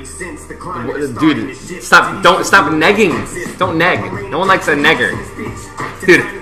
Dude, stop! Don't stop negging! Don't neg. No one likes a negger, dude.